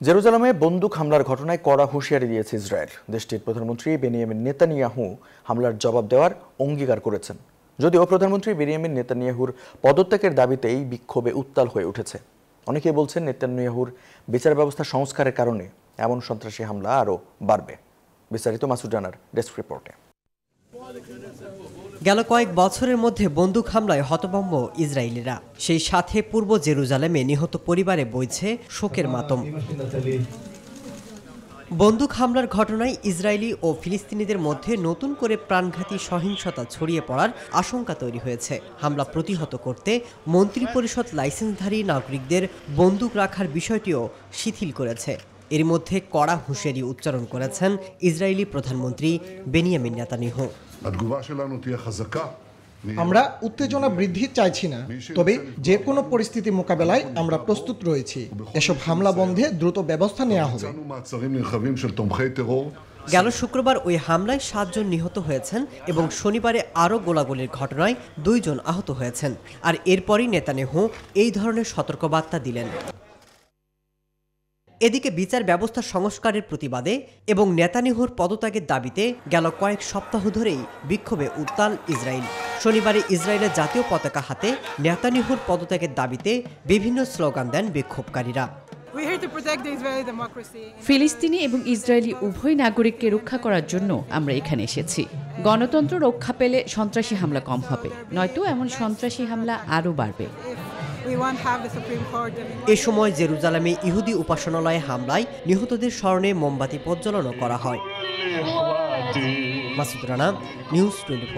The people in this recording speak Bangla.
জেরুজালেমে বন্দুক হামলার ঘটনায় কড়া হুঁশিয়ারি দিয়েছে ইসরায়েল। দেশটির প্রধানমন্ত্রী বেনিয়ামিন নেতানিয়াহু হামলার জবাব দেওয়ার অঙ্গীকার করেছেন। যদিও প্রধানমন্ত্রী বেনিয়ামিন নেতানিয়াহুর পদত্যাগের দাবিতেই বিক্ষোভে উত্তাল হয়ে উঠেছে। অনেকেই বলছেন নেতানিয়াহুর বিচার ব্যবস্থা সংস্কারের কারণে এমন সন্ত্রাসী হামলা আরও বাড়বে। বিস্তারিত মাসুদ রানার ডেস্ক রিপোর্টে। গেল কয়েক বছরের মধ্যে বন্দুক হামলায় হতভম্ব ইসরায়েলিরা। সেই সাথে পূর্ব জেরুজালেমে নিহত পরিবারে বইছে শোকের মাতম। বন্দুক হামলার ঘটনায় ইসরায়েলি ও ফিলিস্তিনিদের মধ্যে নতুন করে প্রাণঘাতী সহিংসতা ছড়িয়ে পড়ার আশঙ্কা তৈরি হয়েছে। হামলা প্রতিহত করতে মন্ত্রিপরিষদ লাইসেন্সধারী নাগরিকদের বন্দুক রাখার বিষয়টিও শিথিল করেছে। এর মধ্যে কড়া হুঁশিয়ারি উচ্চারণ করেছেন ইসরায়েলি প্রধানমন্ত্রী বেনিয়ামিন নেতানিয়াহু। התגובה שלנו תהיה חזקה. আমরা উত্তেজনা বৃদ্ধি চাইছি না তবে যে কোনো পরিস্থিতি মোকাবেলায় আমরা প্রস্তুত রয়েছি এসব হামলা বন্ধে দ্রুত ব্যবস্থা নেওয়া হবে ביצענו מעצרים נרחבים של תומכי טרור. গেল শুক্রবার ওই হামলায় সাতজন নিহত হয়েছেন এবং শনিবারে আরও গোলাগুলির ঘটনায় দুইজন আহত হয়েছেন আর এরপরই নেতানেহু এই ধরনের সতর্কবার্তা দিলেন এদিকে বিচার ব্যবস্থা সংস্কারের প্রতিবাদে এবং নেতানিহুর পদত্যাগের দাবিতে গেল কয়েক সপ্তাহ ধরেই বিক্ষোভে উত্তাল ইসরায়েল। শনিবারে ইসরায়েলের জাতীয় পতাকা হাতে নেতানিহুর পদত্যাগের দাবিতে বিভিন্ন স্লোগান দেন বিক্ষোভকারীরা. ফিলিস্তিনি এবং ইসরায়েলি উভয় নাগরিককে রক্ষা করার জন্য আমরা এখানে এসেছি। গণতন্ত্র রক্ষা পেলে সন্ত্রাসী হামলা কম হবে নয়তো এমন সন্ত্রাসী হামলা আরও বাড়বে। এ সময় জেরুজালামে ইহুদি উপাসনালয়ে হামলায় নিহতদের স্মরণে মোমবাতি প্রজ্বলনও করা হয়। Masud Rana news twenty